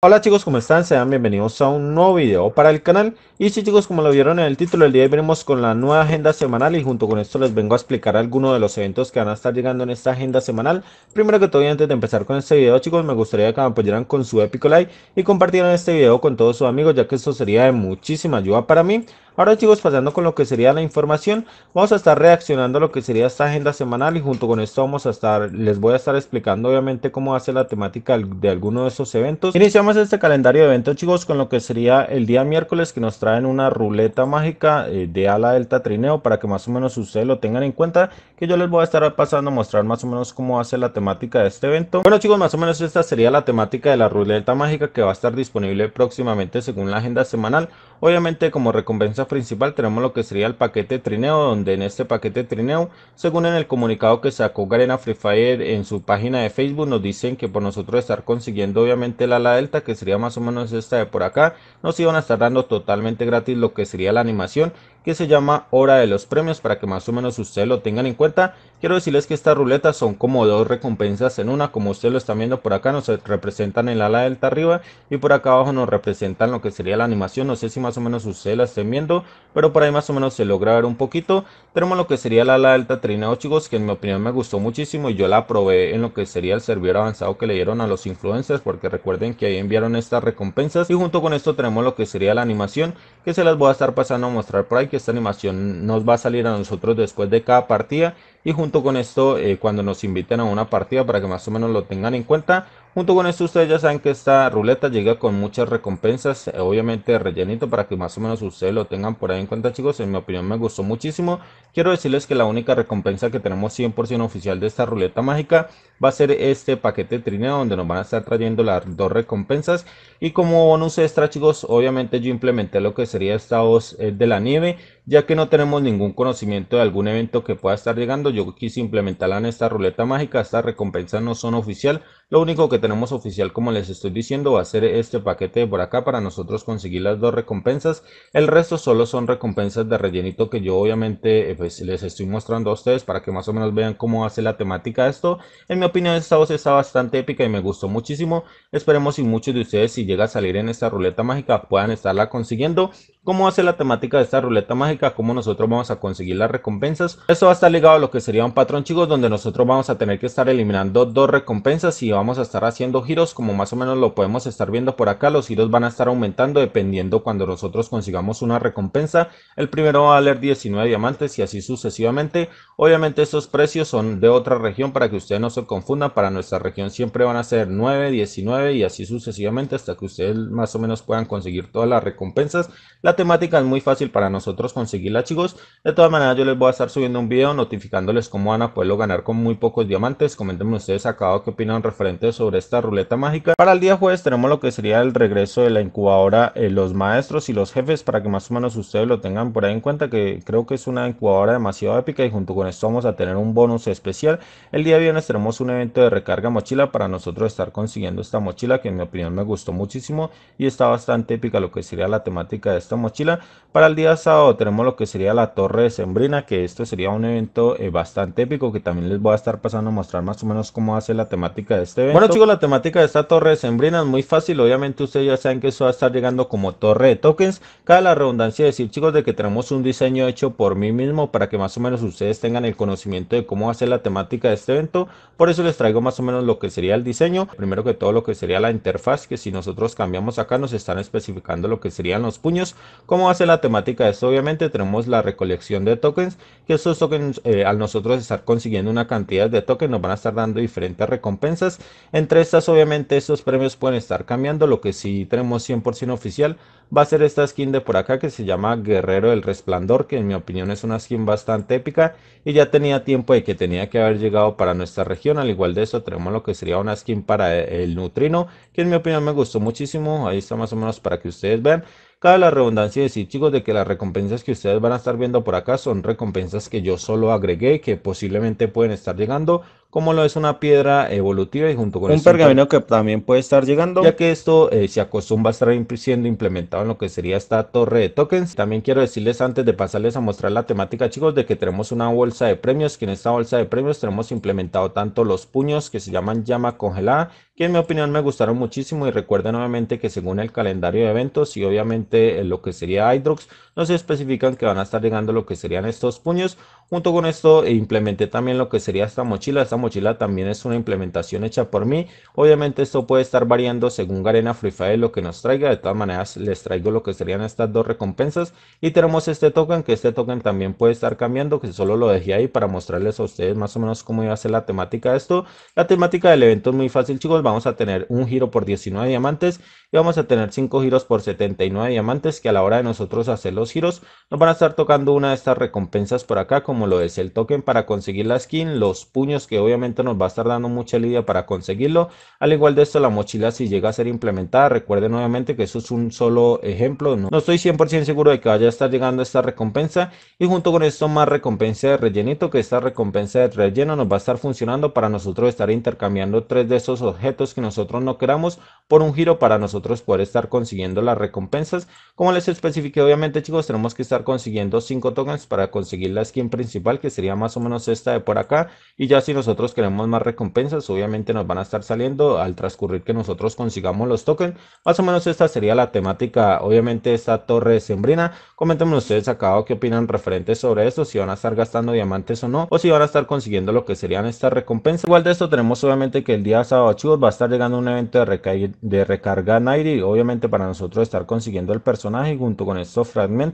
Hola chicos, ¿cómo están? Sean bienvenidos a un nuevo video para el canal. Y sí chicos, como lo vieron en el título, el día de hoy venimos con la nueva agenda semanal Y junto con esto les vengo a explicar algunos de los eventos que van a estar llegando en esta agenda semanal. Primero que todo, y antes de empezar con este video chicos, me gustaría que me apoyaran con su épico like Y compartieran este video con todos sus amigos, ya que esto sería de muchísima ayuda para mí Ahora chicos, pasando con lo que sería la información, vamos a estar reaccionando a lo que sería esta agenda semanal y junto con esto vamos a estar, les voy a estar explicando obviamente cómo hace la temática de alguno de esos eventos. Iniciamos este calendario de eventos chicos con lo que sería el día miércoles que nos traen una ruleta mágica eh, de ala delta trineo para que más o menos ustedes lo tengan en cuenta que yo les voy a estar pasando a mostrar más o menos cómo hace la temática de este evento. Bueno chicos, más o menos esta sería la temática de la ruleta mágica que va a estar disponible próximamente según la agenda semanal. Obviamente como recompensa principal tenemos lo que sería el paquete trineo, donde en este paquete trineo, según en el comunicado que sacó Garena Free Fire en su página de Facebook, nos dicen que por nosotros estar consiguiendo obviamente la ala delta, que sería más o menos esta de por acá, nos iban a estar dando totalmente gratis lo que sería la animación que se llama Hora de los Premios para que más o menos ustedes lo tengan en cuenta. Quiero decirles que estas ruletas son como dos recompensas en una, como ustedes lo están viendo por acá, nos representan el ala delta arriba y por acá abajo nos representan lo que sería la animación. No sé si más o menos ustedes la estén viendo, pero por ahí más o menos se logra ver un poquito. Tenemos lo que sería la ala delta trineo chicos, que en mi opinión me gustó muchísimo y yo la probé en lo que sería el servidor avanzado que le dieron a los influencers, porque recuerden que ahí enviaron estas recompensas y junto con esto tenemos lo que sería la animación, que se las voy a estar pasando a mostrar por ahí, que esta animación nos va a salir a nosotros después de cada partida y junto con esto eh, cuando nos inviten a una partida para que más o menos lo tengan en cuenta Junto con esto ustedes ya saben que esta ruleta llega con muchas recompensas, eh, obviamente rellenito para que más o menos ustedes lo tengan por ahí en cuenta chicos, en mi opinión me gustó muchísimo. Quiero decirles que la única recompensa que tenemos 100% oficial de esta ruleta mágica va a ser este paquete trineo donde nos van a estar trayendo las dos recompensas. Y como bonus extra chicos, obviamente yo implementé lo que sería esta voz eh, de la nieve, ya que no tenemos ningún conocimiento de algún evento que pueda estar llegando. Yo quise implementarla en esta ruleta mágica, estas recompensas no son oficial, lo único que tenemos oficial, como les estoy diciendo, va a ser este paquete de por acá para nosotros conseguir las dos recompensas. El resto solo son recompensas de rellenito que yo obviamente eh, pues, les estoy mostrando a ustedes para que más o menos vean cómo hace la temática de esto. En mi opinión esta voz está bastante épica y me gustó muchísimo. Esperemos si muchos de ustedes si llega a salir en esta ruleta mágica puedan estarla consiguiendo. ¿Cómo hace la temática de esta ruleta mágica? ¿Cómo nosotros vamos a conseguir las recompensas? Esto va a estar ligado a lo que sería un patrón chicos donde nosotros vamos a tener que estar eliminando dos recompensas y vamos a estar haciendo giros como más o menos lo podemos estar viendo por acá los giros van a estar aumentando dependiendo cuando nosotros consigamos una recompensa el primero va a valer 19 diamantes y así sucesivamente. Obviamente estos precios son de otra región para que ustedes no se confundan para nuestra región siempre van a ser 9 19 y así sucesivamente hasta que ustedes más o menos puedan conseguir todas las recompensas la temática es muy fácil para nosotros conseguirla chicos de todas maneras yo les voy a estar subiendo un video notificándoles cómo van a poderlo ganar con muy pocos diamantes comenten ustedes acá qué opinan referente sobre esta ruleta mágica. Para el día jueves tenemos lo que sería el regreso de la incubadora eh, Los Maestros y los Jefes para que más o menos ustedes lo tengan por ahí en cuenta que creo que es una incubadora demasiado épica y junto con esto vamos a tener un bonus especial. El día viernes tenemos un evento de recarga mochila para nosotros estar consiguiendo esta mochila que en mi opinión me gustó muchísimo y está bastante épica lo que sería la temática de esta mochila. Para el día sábado tenemos lo que sería la Torre de Sembrina que esto sería un evento eh, bastante épico que también les voy a estar pasando a mostrar más o menos cómo hace la temática de este evento. Bueno chicos, la temática de esta torre de sembrina es muy fácil. Obviamente ustedes ya saben que eso va a estar llegando como torre de tokens. Cada la redundancia decir chicos de que tenemos un diseño hecho por mí mismo para que más o menos ustedes tengan el conocimiento de cómo hacer la temática de este evento. Por eso les traigo más o menos lo que sería el diseño. Primero que todo lo que sería la interfaz que si nosotros cambiamos acá nos están especificando lo que serían los puños. Cómo hace la temática de esto obviamente tenemos la recolección de tokens. Que estos tokens eh, al nosotros estar consiguiendo una cantidad de tokens nos van a estar dando diferentes recompensas. Entre estas obviamente estos premios pueden estar cambiando, lo que sí tenemos 100% oficial va a ser esta skin de por acá que se llama Guerrero del Resplandor, que en mi opinión es una skin bastante épica y ya tenía tiempo de que tenía que haber llegado para nuestra región, al igual de eso tenemos lo que sería una skin para el Nutrino, que en mi opinión me gustó muchísimo, ahí está más o menos para que ustedes vean. Cabe la redundancia decir, chicos, de que las recompensas que ustedes van a estar viendo por acá son recompensas que yo solo agregué, que posiblemente pueden estar llegando como lo es una piedra evolutiva y junto con un pergamino que también puede estar llegando. Ya que esto eh, se acostumbra a estar siendo implementado en lo que sería esta torre de tokens. También quiero decirles antes de pasarles a mostrar la temática chicos de que tenemos una bolsa de premios que en esta bolsa de premios tenemos implementado tanto los puños que se llaman llama congelada que en mi opinión me gustaron muchísimo y recuerden nuevamente que según el calendario de eventos y obviamente lo que sería Hydrox nos especifican que van a estar llegando lo que serían estos puños. Junto con esto e implementé también lo que sería esta mochila. Esta mochila también es una implementación hecha por mí. Obviamente esto puede estar variando según Garena Free Fire lo que nos traiga. De todas maneras les traigo lo que serían estas dos recompensas. Y tenemos este token que este token también puede estar cambiando que solo lo dejé ahí para mostrarles a ustedes más o menos cómo iba a ser la temática de esto. La temática del evento es muy fácil chicos. Vamos a tener un giro por 19 diamantes y vamos a tener 5 giros por 79 diamantes que a la hora de nosotros hacer giros nos van a estar tocando una de estas recompensas por acá como lo es el token para conseguir la skin, los puños que obviamente nos va a estar dando mucha lidia para conseguirlo, al igual de esto la mochila si llega a ser implementada, recuerden nuevamente que eso es un solo ejemplo, no, no estoy 100% seguro de que vaya a estar llegando esta recompensa y junto con esto más recompensa de rellenito que esta recompensa de relleno nos va a estar funcionando para nosotros estar intercambiando tres de esos objetos que nosotros no queramos por un giro para nosotros poder estar consiguiendo las recompensas. Como les especifiqué, obviamente chicos, tenemos que estar consiguiendo 5 tokens para conseguir la skin principal, que sería más o menos esta de por acá. Y ya si nosotros queremos más recompensas, obviamente nos van a estar saliendo al transcurrir que nosotros consigamos los tokens. Más o menos esta sería la temática, obviamente esta torre sembrina. Coméntenme ustedes acá qué opinan referentes sobre esto, si van a estar gastando diamantes o no, o si van a estar consiguiendo lo que serían estas recompensas. Igual de esto tenemos obviamente que el día sábado chicos va a estar llegando un evento de, de recarga Nairi, obviamente para nosotros estar consiguiendo el personaje junto con estos fragmentos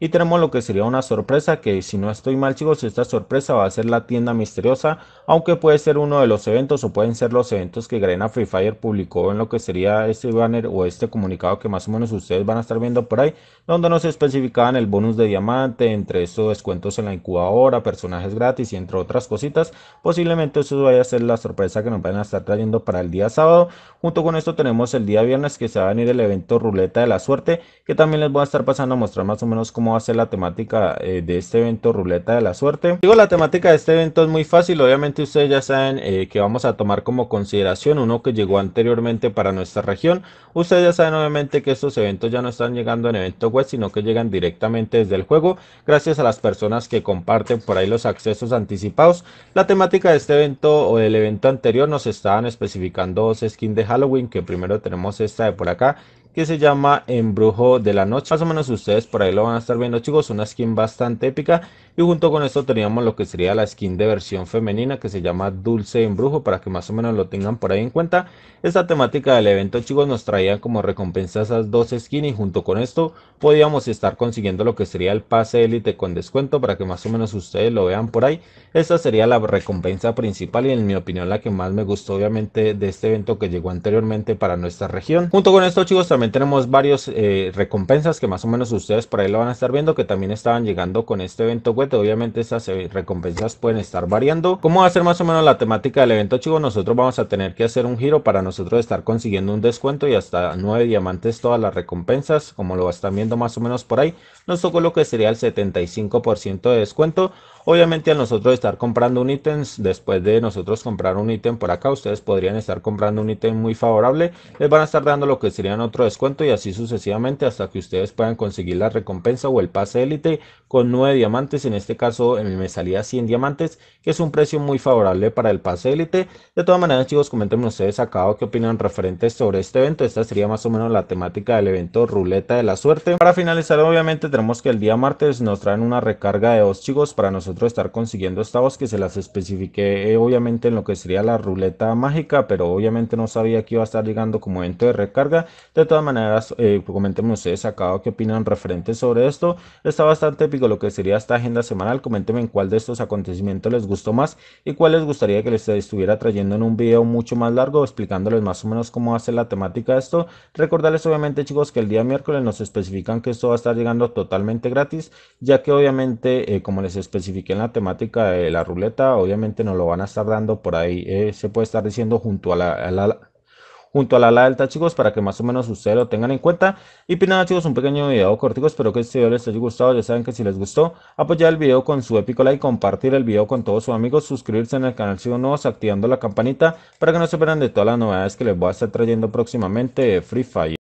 y tenemos lo que sería una sorpresa que si no estoy mal chicos esta sorpresa va a ser la tienda misteriosa aunque puede ser uno de los eventos o pueden ser los eventos que Garena Free Fire publicó en lo que sería este banner o este comunicado que más o menos ustedes van a estar viendo por ahí donde nos especificaban el bonus de diamante entre estos descuentos en la incubadora personajes gratis y entre otras cositas. Posiblemente eso vaya a ser la sorpresa que nos van a estar trayendo para el día sábado. Junto con esto tenemos el día viernes que se va a venir el evento ruleta de la suerte que también les voy a estar pasando a mostrar más o menos cómo va a ser la temática eh, de este evento ruleta de la suerte. Digo la temática de este evento es muy fácil obviamente ustedes ya saben eh, que vamos a tomar como consideración uno que llegó anteriormente para nuestra región. Ustedes ya saben obviamente que estos eventos ya no están llegando en evento web sino que llegan directamente desde el juego gracias a las personas que comparten por ahí los accesos anticipados. La temática de este evento o del evento anterior nos estaban especificando dos skins de Halloween que primero tenemos esta de por acá que se llama Embrujo de la Noche. Más o menos ustedes por ahí lo van a estar viendo chicos, una skin bastante épica. Y junto con esto teníamos lo que sería la skin de versión femenina que se llama Dulce Embrujo para que más o menos lo tengan por ahí en cuenta. Esta temática del evento chicos nos traía como recompensa esas dos skins y junto con esto podíamos estar consiguiendo lo que sería el pase élite con descuento para que más o menos ustedes lo vean por ahí. Esta sería la recompensa principal y en mi opinión la que más me gustó obviamente de este evento que llegó anteriormente para nuestra región. Junto con esto chicos también tenemos varios eh, recompensas que más o menos ustedes por ahí lo van a estar viendo que también estaban llegando con este evento web. Obviamente estas eh, recompensas pueden estar variando. ¿Cómo va a ser más o menos la temática del evento chicos? Nosotros vamos a tener que hacer un giro para nosotros estar consiguiendo un descuento y hasta 9 diamantes todas las recompensas como lo están viendo más o menos por ahí. Nos tocó lo que sería el 75% de descuento. Obviamente a nosotros estar comprando un ítem, después de nosotros comprar un ítem por acá, ustedes podrían estar comprando un ítem muy favorable. Les van a estar dando lo que serían otro descuento y así sucesivamente hasta que ustedes puedan conseguir la recompensa o el pase élite con 9 diamantes. En este caso me salía 100 diamantes, que es un precio muy favorable para el pase élite. De todas maneras chicos, comentenme ustedes acá qué opinan referentes sobre este evento. Esta sería más o menos la temática del evento ruleta de la suerte. Para finalizar obviamente tenemos que el día martes nos traen una recarga de dos chicos para nosotros estar consiguiendo esta voz que se las especifiqué eh, obviamente en lo que sería la ruleta mágica, pero obviamente no sabía que iba a estar llegando como evento de recarga. De todas maneras, eh, coméntenme ustedes acá qué opinan referente sobre esto. Está bastante épico lo que sería esta agenda semanal. Coméntenme en cuál de estos acontecimientos les gustó más y cuál les gustaría que les estuviera trayendo en un video mucho más largo explicándoles más o menos cómo hace la temática de esto. Recordarles obviamente chicos que el día miércoles nos especifican que esto va a estar llegando totalmente gratis, ya que obviamente eh, como les especifiqué que en la temática de la ruleta, obviamente nos lo van a estar dando por ahí, eh, se puede estar diciendo junto a la, junto a la ala delta chicos para que más o menos ustedes lo tengan en cuenta. Y pues nada chicos, un pequeño video cortico, espero que este video les haya gustado, ya saben que si les gustó, apoyar el video con su épico like, compartir el video con todos sus amigos, suscribirse en el canal si son nuevos, activando la campanita para que no se pierdan de todas las novedades que les voy a estar trayendo próximamente de Free Fire.